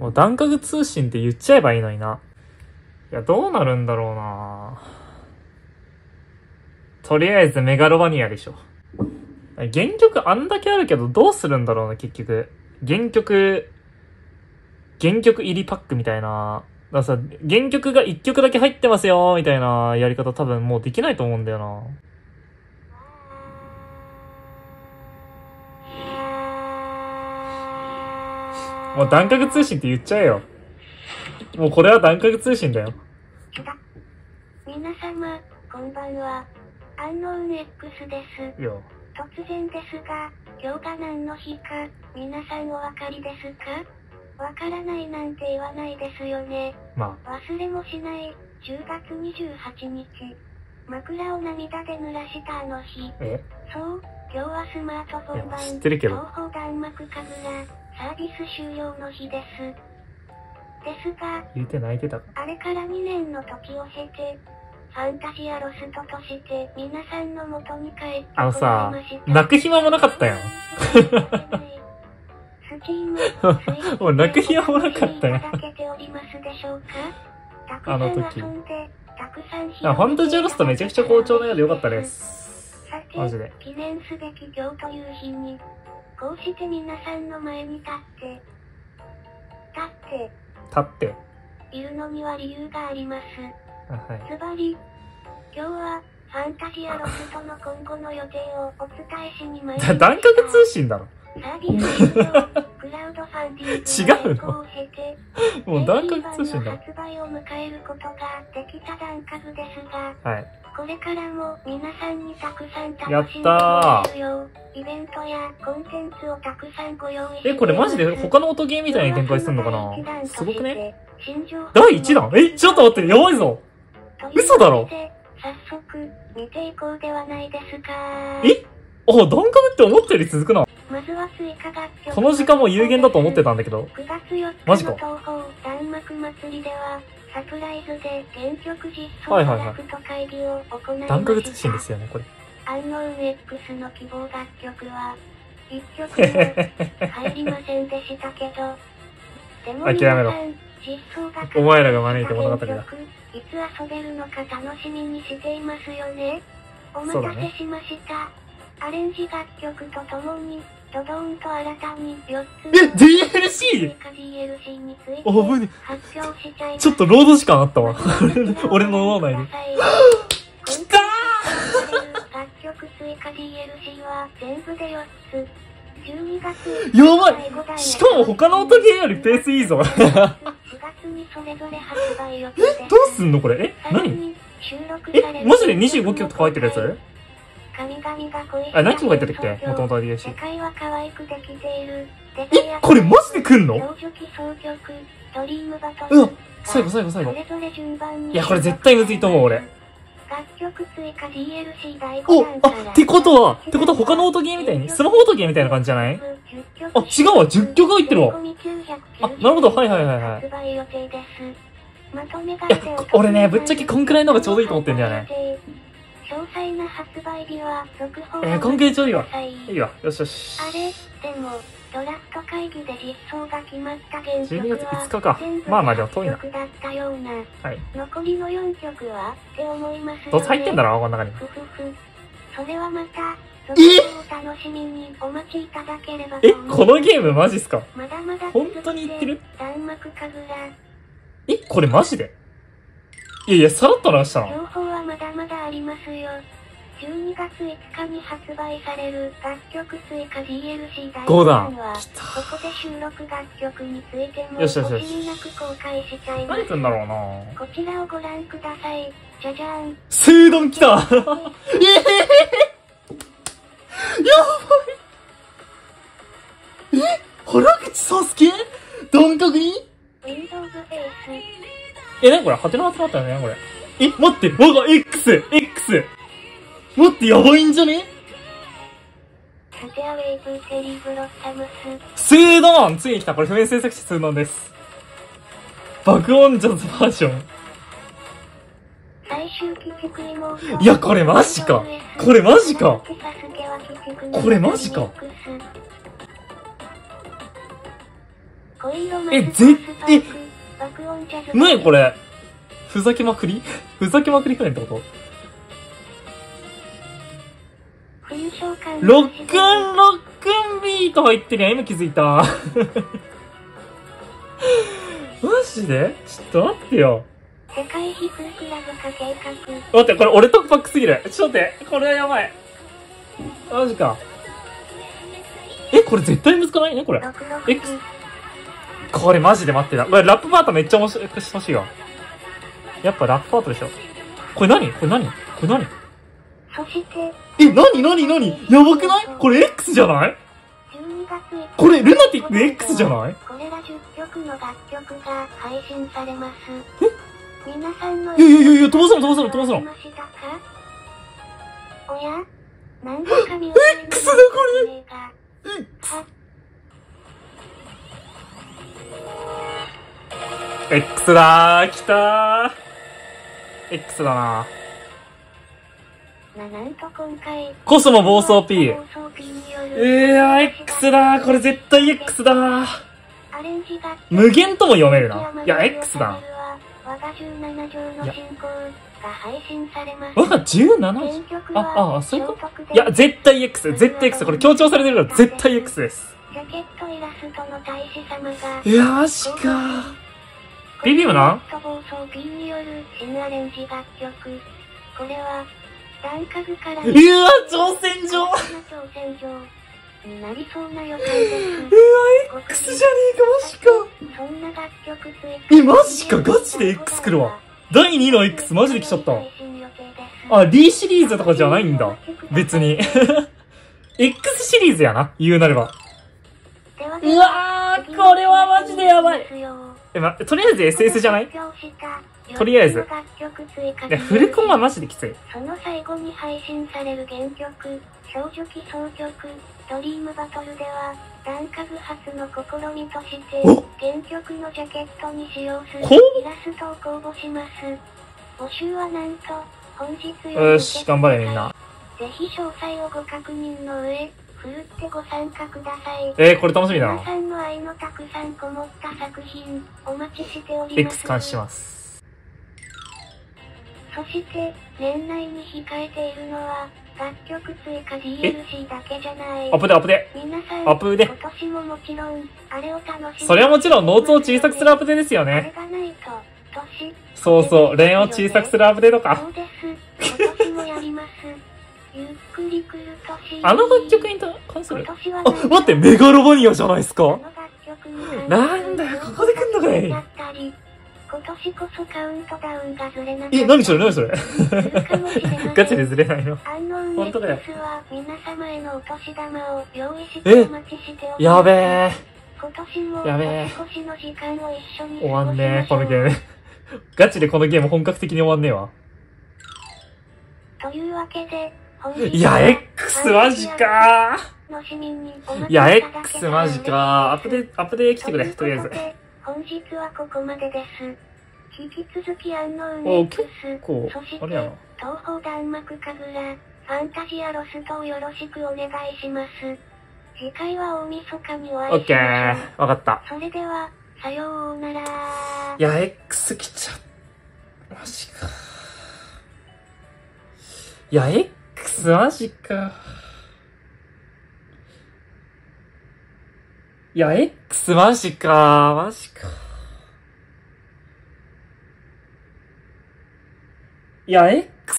もう段階通信って言っちゃえばいいのにな。いや、どうなるんだろうなとりあえずメガロバニアでしょ。原曲あんだけあるけどどうするんだろうな、結局。原曲、原曲入りパックみたいな。だからさ、原曲が1曲だけ入ってますよ、みたいなやり方多分もうできないと思うんだよな。もう段階通信って言っちゃえよ。もうこれは段階通信だよ。皆様、こんばんは。アンノーン X です。よ。突然ですが、今日が何の日か、皆さんお分かりですか？わからないなんて言わないですよね。まあ。忘れもしない、10月28日。枕を涙で濡らしたあの日。え？そう、今日はスマートフォン版、知ってるけど。東方弾幕神楽、サービス終了の日です。ですが、言うて泣いてた。あれから2年の時を経て、ファンタジアロストとして皆さんの元に帰ってあのさ、泣く暇もなかったやん。もう泣く暇もなかったやん。あの時。あ、ファンタジアロストめちゃくちゃ好調なようでよかったです。マジで。記念すべき今日という日に、こうして皆さんの前に立って、立って、立って。いるのには理由があります。はい。ズバリ、今日は、ファンタジアロストの今後の予定をお伝えしに参りました。段階通信だろ。サービスクラウドファンディング違うの？もう段階通信だ。発売を迎えることができた段階ですが、はい。これからも皆さんにたくさん楽しんでもらえるよう、イベントやコンテンツをたくさんご用意え、これマジで他の音ゲーみたいに展開するのかな？すごくね？第1弾？え、ちょっと待って、やばいぞ嘘だろ？早速、見ていこうではないですか。え？あ、ダンカムって思ったより続くな。まずは追加楽曲。この時間も有限だと思ってたんだけど。9月4日マジか。東方弾幕祭りでは、サプライズで原曲実装ドラフト会議を行いました。段階通信ですよね、これ。アンノーン X の希望楽曲は、1曲も入りませんでしたけど、でも諦めろ。お前らが招いた物語だ。いつ遊べるのか楽しみにしていますよね。お待たせしました。ね、アレンジ楽曲とともに、ドドンと新たに4つえ DLC? DLC について発表しちゃいちょっとロード時間あったわ。俺の脳内に。きたー！楽曲追加 DLC は全部で4つ。12月やばい。しかも他の音ゲーよりペースいいぞえ？どうすんのこれ？え？何？え？マジで25キロとか入ってるやつ？あ、何キロ入ってるっけもともと DLC。えこれマジで来んの？うわ、最後最後最後。いや、これ絶対むずいと思う、俺。楽曲追加 DLC 第5弾からお、ってことは、ってことは他の音ゲーみたいに、スマホ音ゲーみたいな感じじゃない？あ、違うわ、10曲入ってるわ。あ、なるほど、はいはいはいはい。いや、俺ね、ぶっちゃけこんくらいのがちょうどいいと思ってんだよね。詳細な発売日は続報えー、こんくらいいいわ。いいわ、よしよし。あれ、でも、ドラフト会議で実装が決まった原曲は12月5日か。まあまあでも遠いな。だったような。はい。残りの4曲はって思います。どうせ入ってんだろ、この中に。ふふふ。それはまた、え？お楽しみにお待ちいただければえ、このゲームマジっすか？まだまだ本当に言ってる？弾幕神楽。え、これマジで？いやいや、さらっと流したな。まだまだありますよ。12月5日に発売される楽曲追加 DLC 第5弾は、ここで収録楽曲についても、惜しみなく公開しちゃいます。何くんだろうなこちらをご覧ください。じゃじゃーん。聖丼来た ええー、やばいえ原口サスケどんかくに？Windows ベース。え、なにこれ？ハテナハテナったよねこれ。え、待って我が X! X! 待って、やばいんじゃね？スードンついに来たこれ譜面制作者スードンです。爆音ジャズバージョン。いや、これマジかこれマジかこれマジかえ、ぜ、え、なにこれ？ふざけまくり？ふざけまくりくらいってこと？ロックンロックンビート入ってるやん、今気づいた。マジで？ちょっと待ってよ。世界ヒクラブ化計画。待って、これ俺トップバックすぎる。ちょっと待って、これはやばい。マジか。え、これ絶対難くないねこれ。X。これマジで待ってた。これラップパートめっちゃ面白い、欲しいわ。やっぱラップパートでしょ。これ何？これ何？これ何？そして、え、なになになにやばくない？これ X じゃない？これルナティック X じゃない？これら10曲の楽曲が配信されます。え？皆さんのいやいやいやいや、飛ばすの飛ばすの飛ばすの。おや？なんだか見 X だこれ。え X だー来たー X だな。コスモ暴走 P えー、X だーこれ絶対 X だー無限とも読めるな。いや X だ我が17条の進行が配信されます。我が17条あ、あ、そういうこと？いや、絶対 X。絶対 X。これ強調されてるから絶対 X です。ジャケットイラストの大使様が。いや、マジか。ビビムなレンジ楽曲。これは、ダンカグから。うわ、挑戦状挑戦状。になりそうな予感です。うわ、X じゃねえか、マジか。そんな楽曲追加。え、マジか、ガチで X 来るわ。第2の X マジで来ちゃった。あ、D シリーズとかじゃないんだ。別に。X シリーズやな、言うなれば。うわー、これはマジでやばい。え、ま、とりあえず SS じゃない？とりあえず。いや、フルコンはマジできつい。その最後に配信される原曲、少女期総曲、ドリームバトルでは、ダンカグ初の試みとして、原曲のジャケットに使用するイラストを公募します。募集はなんと、本日よし、頑張れみんな。ぜひ詳細をご確認の上、ふるってご参加ください。えー、これ楽しみだな。皆さんの愛のたくさんこもった作品、お待ちしております。X 監視します。そして、年内に控えているのは、楽曲追加 DLC だけじゃない。アップでアップで。皆さん、アップで。今年ももちろん、あれを楽しそれはもちろんノーツを小さくするアップデですよね。あれがないと、年。そうそう、レンを小さくするアップデとか。そうです。今年もやります。ゆっくり来る年。あの楽曲に関する？あ、待って、メガロバニアじゃないですかなんだよ、ここで来んのかい。今年こそカウントダウンがずれなえ、何それ何それガチでずれないの？本当だよ。は皆様へのお年玉を用意してお待ちしております。やべえ。今年もやべえ。少しの時間を一緒に終わんねえ、このゲーム。ガチでこのゲーム本格的に終わんねえわ。というわけで、いや、X マジかいや、X マジかアップで、アップで来てくれ、とりあえず。本日はここまでです。引き続きアンノウン X、そして、東方弾幕神楽、ファンタジアロストをよろしくお願いします。次回は大晦日にお会いしましょう。オッケー、わかった。それでは、さようならいや、X 来ちゃう。マジか。いや、X マジか。いや、X マジか。マジか。いや、X